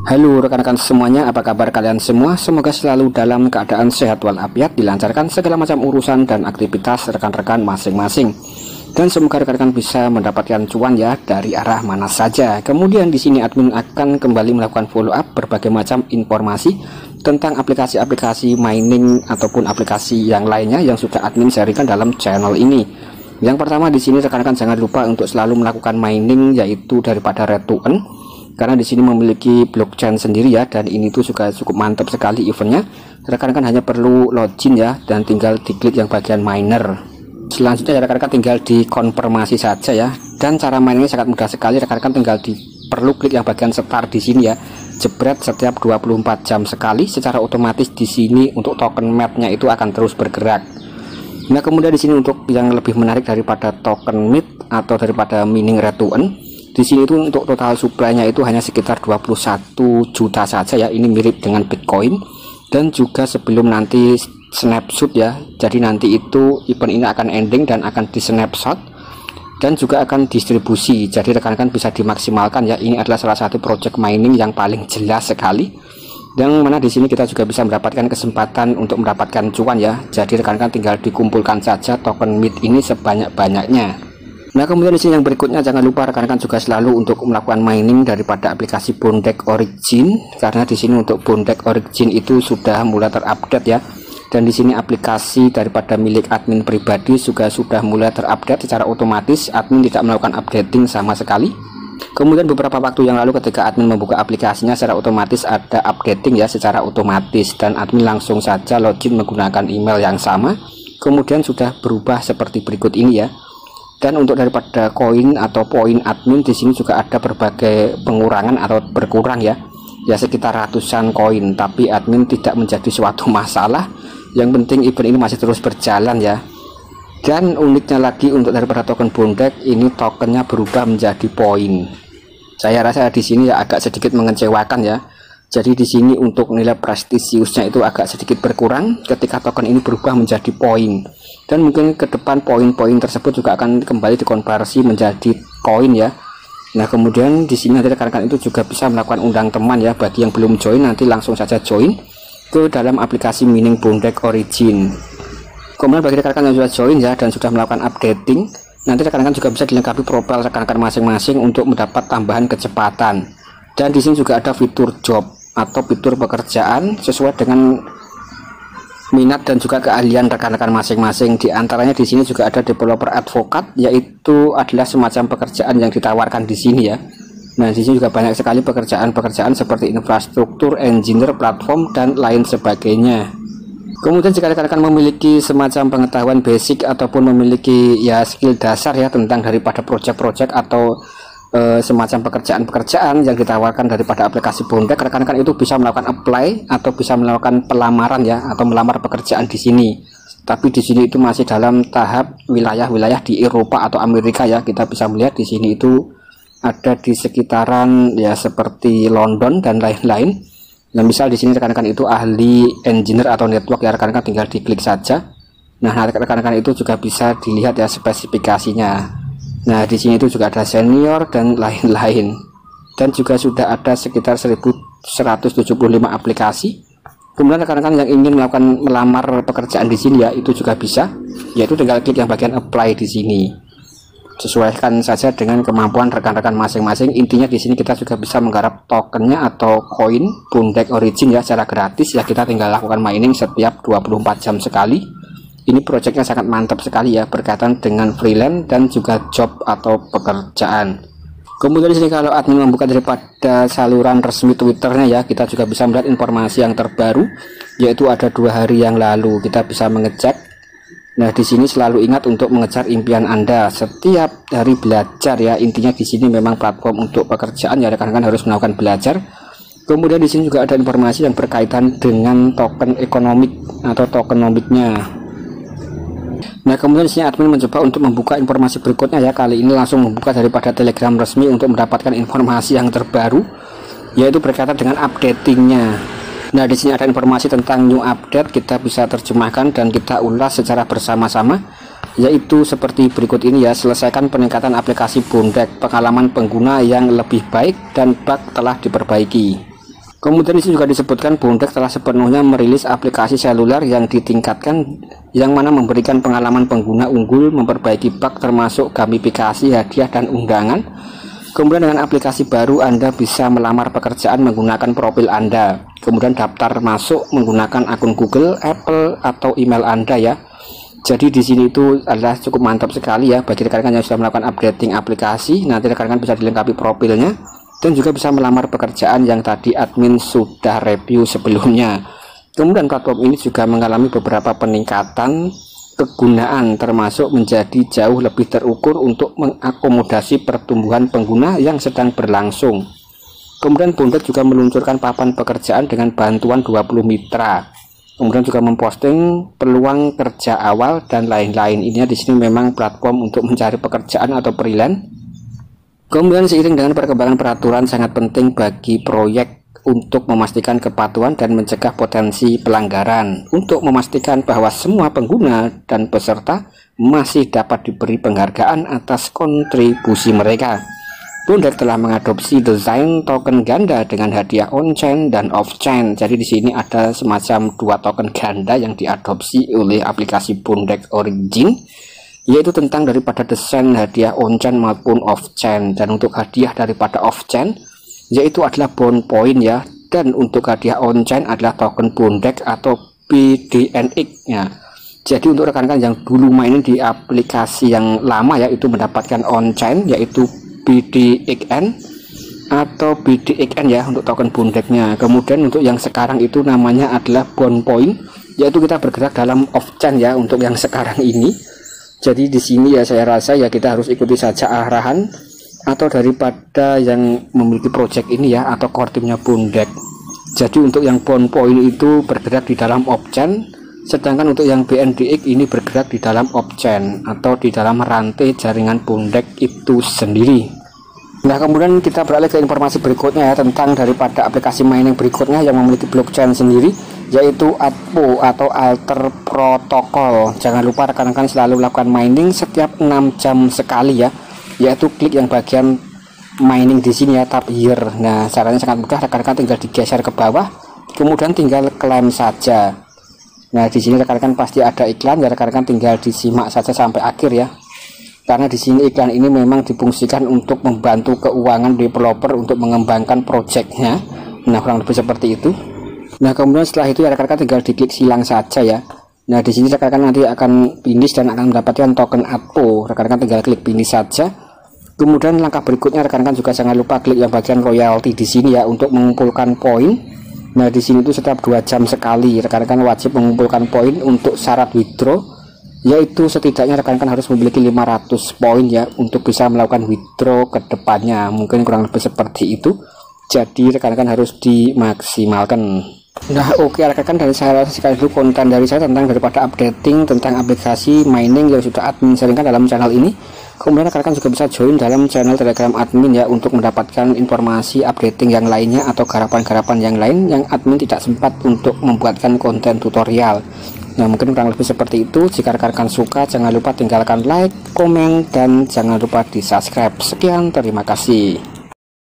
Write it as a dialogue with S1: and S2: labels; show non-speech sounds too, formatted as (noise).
S1: Halo rekan-rekan semuanya, apa kabar kalian semua? Semoga selalu dalam keadaan sehat walafiat, dilancarkan segala macam urusan dan aktivitas rekan-rekan masing-masing. Dan semoga rekan-rekan bisa mendapatkan cuan ya dari arah mana saja. Kemudian di sini admin akan kembali melakukan follow up berbagai macam informasi tentang aplikasi-aplikasi mining ataupun aplikasi yang lainnya yang sudah admin sharingkan dalam channel ini. Yang pertama di sini rekan-rekan jangan lupa untuk selalu melakukan mining yaitu daripada Red Token karena di sini memiliki blockchain sendiri ya dan ini tuh juga cukup mantap sekali eventnya. Rekan-rekan hanya perlu login ya dan tinggal diklik yang bagian miner. Selanjutnya rekan-rekan tinggal dikonfirmasi saja ya. Dan cara mainnya sangat mudah sekali rekan-rekan tinggal di perlu klik yang bagian start di sini ya. Jebret setiap 24 jam sekali secara otomatis di sini untuk token mapnya itu akan terus bergerak. Nah kemudian di sini untuk yang lebih menarik daripada token mid atau daripada mining return di sini itu untuk total supply-nya itu hanya sekitar 21 juta saja ya. Ini mirip dengan Bitcoin. Dan juga sebelum nanti snapshot ya jadi nanti itu event ini akan ending dan akan di snapshot dan juga akan distribusi. Jadi rekan-rekan bisa dimaksimalkan ya. Ini adalah salah satu project mining yang paling jelas sekali. Yang mana di sini kita juga bisa mendapatkan kesempatan untuk mendapatkan cuan ya. Jadi rekan-rekan tinggal dikumpulkan saja token MIT ini sebanyak-banyaknya Nah kemudian di sini yang berikutnya jangan lupa rekan-rekan juga selalu untuk melakukan mining daripada aplikasi Bondek Origin karena di sini untuk Bondek Origin itu sudah mulai terupdate ya. Dan di sini aplikasi daripada milik admin pribadi juga sudah mulai terupdate secara otomatis. Admin tidak melakukan updating sama sekali. Kemudian beberapa waktu yang lalu ketika admin membuka aplikasinya secara otomatis ada updating ya secara otomatis. Dan admin langsung saja login menggunakan email yang sama. Kemudian sudah berubah seperti berikut ini ya dan untuk daripada koin atau poin admin di sini juga ada berbagai pengurangan atau berkurang ya. Ya sekitar ratusan koin. Tapi admin tidak menjadi suatu (laughs) masalah. Yang penting event ini masih terus berjalan ya. Dan uniknya lagi untuk daripada token bondek ini tokennya berubah menjadi poin. Saya rasa di sini ya agak sedikit mengecewakan ya jadi di sini untuk nilai prestisiusnya itu agak sedikit berkurang ketika token ini berubah menjadi poin. Dan mungkin ke depan poin-poin tersebut juga akan kembali dikonversi menjadi koin ya. Nah kemudian di sini nanti rekan-rekan itu juga bisa melakukan undang teman ya. Bagi yang belum join nanti langsung saja join ke dalam aplikasi mining bondek origin. Kemudian bagi rekan-rekan yang sudah join ya dan sudah melakukan updating nanti rekan-rekan juga bisa dilengkapi profil rekan-rekan masing-masing untuk mendapat tambahan kecepatan. Dan di sini juga ada fitur job atau fitur pekerjaan sesuai dengan minat dan juga keahlian rekan-rekan masing-masing. Di antaranya di sini juga ada developer advokat, yaitu adalah semacam pekerjaan yang ditawarkan di sini ya. Nah, di sini juga banyak sekali pekerjaan-pekerjaan seperti infrastruktur, engineer, platform, dan lain sebagainya. Kemudian jika rekan-rekan memiliki semacam pengetahuan basic ataupun memiliki ya skill dasar ya tentang daripada project-project atau e, semacam pekerjaan-pekerjaan yang ditawarkan daripada aplikasi Bondek rekan-rekan itu bisa melakukan apply atau bisa melakukan pelamaran ya atau melamar pekerjaan di sini. Tapi di sini itu masih dalam tahap wilayah-wilayah di Eropa atau Amerika ya. Kita bisa melihat di sini itu ada di sekitaran ya seperti London dan lain-lain. Nah misal di sini rekan-rekan itu ahli engineer atau network ya rekan-rekan tinggal diklik saja. Nah rekan-rekan itu juga bisa dilihat ya spesifikasinya Nah, di sini itu juga ada senior dan lain-lain. Dan juga sudah ada sekitar 1175 aplikasi. Kemudian rekan-rekan yang ingin melakukan melamar pekerjaan di sini ya, itu juga bisa, yaitu tinggal klik yang bagian apply di sini. Sesuaikan saja dengan kemampuan rekan-rekan masing-masing. Intinya di sini kita juga bisa menggarap tokennya atau koin Bundek Origin ya secara gratis ya kita tinggal lakukan mining setiap 24 jam sekali ini proyeknya sangat mantap sekali ya berkaitan dengan freelance dan juga job atau pekerjaan kemudian di sini kalau admin membuka daripada saluran resmi twitternya ya kita juga bisa melihat informasi yang terbaru yaitu ada dua hari yang lalu kita bisa mengecek Nah, di sini selalu ingat untuk mengejar impian Anda. Setiap hari belajar ya, intinya di sini memang platform untuk pekerjaan ya rekan-rekan harus melakukan belajar. Kemudian di sini juga ada informasi yang berkaitan dengan token ekonomik atau tokenomiknya. Nah kemudian sini admin mencoba untuk membuka informasi berikutnya ya. Kali ini langsung membuka daripada telegram resmi untuk mendapatkan informasi yang terbaru yaitu berkaitan dengan updatingnya. Nah di sini ada informasi tentang new update kita bisa terjemahkan dan kita ulas secara bersama-sama yaitu seperti berikut ini ya. Selesaikan peningkatan aplikasi Bondek pengalaman pengguna yang lebih baik dan bug telah diperbaiki Kemudian itu juga disebutkan Bundek telah sepenuhnya merilis aplikasi seluler yang ditingkatkan yang mana memberikan pengalaman pengguna unggul, memperbaiki bug termasuk gamifikasi, hadiah dan undangan. Kemudian dengan aplikasi baru Anda bisa melamar pekerjaan menggunakan profil Anda. Kemudian daftar masuk menggunakan akun Google, Apple atau email Anda ya. Jadi di sini itu adalah cukup mantap sekali ya bagi rekan-rekan yang sudah melakukan updating aplikasi. Nanti rekan-rekan bisa dilengkapi profilnya dan juga bisa melamar pekerjaan yang tadi admin sudah review sebelumnya. Kemudian platform ini juga mengalami beberapa peningkatan kegunaan termasuk menjadi jauh lebih terukur untuk mengakomodasi pertumbuhan pengguna yang sedang berlangsung. Kemudian Bundek juga meluncurkan papan pekerjaan dengan bantuan 20 mitra. Kemudian juga memposting peluang kerja awal dan lain-lain. Ini di sini memang platform untuk mencari pekerjaan atau freelance Kemudian seiring dengan perkembangan peraturan sangat penting bagi proyek untuk memastikan kepatuhan dan mencegah potensi pelanggaran untuk memastikan bahwa semua pengguna dan peserta masih dapat diberi penghargaan atas kontribusi mereka. Bundek telah mengadopsi desain token ganda dengan hadiah on-chain dan off-chain. Jadi di sini ada semacam dua token ganda yang diadopsi oleh aplikasi Bundek Origin yaitu tentang daripada desain hadiah on-chain maupun off-chain. Dan untuk hadiah daripada off-chain yaitu adalah bond point ya. Dan untuk hadiah on-chain adalah token bondek atau BDNX ya. Jadi untuk rekan-rekan yang dulu mainin di aplikasi yang lama ya itu mendapatkan on-chain yaitu BDXN atau BDXN ya untuk token bondeknya kemudian untuk yang sekarang itu namanya adalah bond point yaitu kita bergerak dalam off-chain ya untuk yang sekarang ini jadi di sini ya saya rasa ya kita harus ikuti saja arahan atau daripada yang memiliki project ini ya atau core Bundek. Jadi untuk yang bond point itu bergerak di dalam option sedangkan untuk yang BNDX ini bergerak di dalam option atau di dalam rantai jaringan Bundek itu sendiri. Nah kemudian kita beralih ke informasi berikutnya ya tentang daripada aplikasi mining berikutnya yang memiliki blockchain sendiri yaitu ATPO atau Alter Protocol. Jangan lupa rekan-rekan selalu lakukan mining setiap 6 jam sekali ya, yaitu klik yang bagian mining di sini ya tab here. Nah caranya sangat mudah rekan-rekan tinggal digeser ke bawah, kemudian tinggal klaim saja. Nah di sini rekan-rekan pasti ada iklan ya rekan-rekan tinggal disimak saja sampai akhir ya karena di sini iklan ini memang difungsikan untuk membantu keuangan developer untuk mengembangkan projectnya nah kurang lebih seperti itu nah kemudian setelah itu ya rekan-rekan tinggal diklik silang saja ya. Nah di sini rekan-rekan nanti akan finish dan akan mendapatkan token APO. Rekan-rekan tinggal klik finish saja. Kemudian langkah berikutnya rekan-rekan juga jangan lupa klik yang bagian royalty di sini ya untuk mengumpulkan poin. Nah di sini itu setiap dua jam sekali rekan-rekan wajib mengumpulkan poin untuk syarat withdraw yaitu setidaknya rekan-rekan harus memiliki 500 poin ya untuk bisa melakukan withdraw ke depannya. Mungkin kurang lebih seperti itu. Jadi rekan-rekan harus dimaksimalkan Nah oke okay, rekan-rekan dari saya sekali dulu konten dari saya tentang daripada updating tentang aplikasi mining yang sudah admin sharingkan dalam channel ini. Kemudian rekan-rekan juga bisa join dalam channel telegram admin ya untuk mendapatkan informasi updating yang lainnya atau garapan-garapan yang lain yang admin tidak sempat untuk membuatkan konten tutorial. Nah mungkin kurang lebih seperti itu. Jika rekan-rekan suka jangan lupa tinggalkan like, komen, dan jangan lupa di subscribe Sekian terima kasih